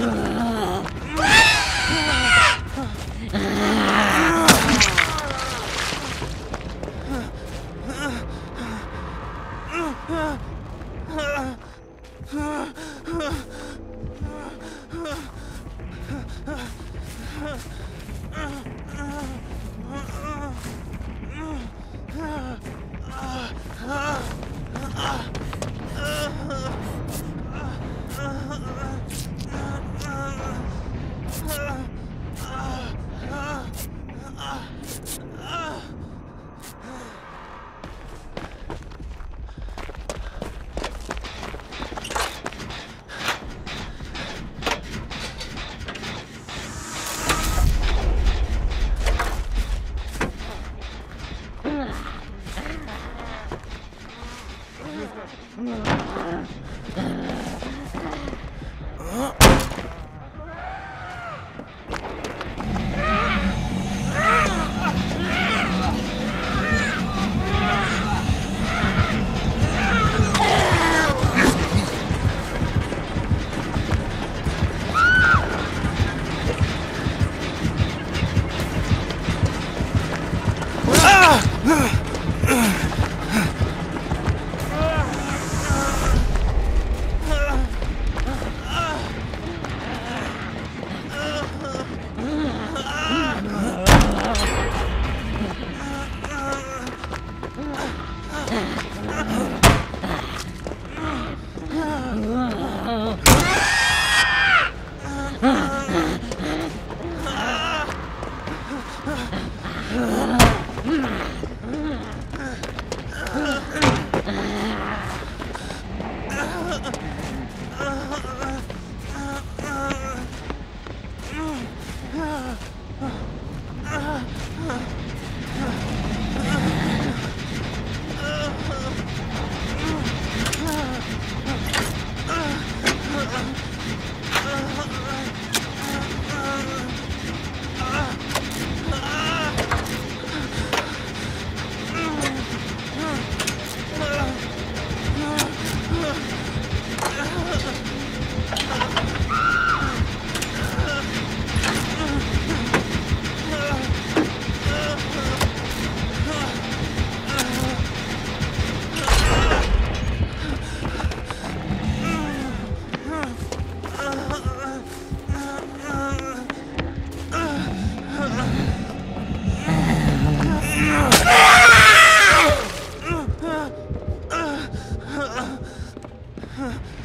Huh. Huh.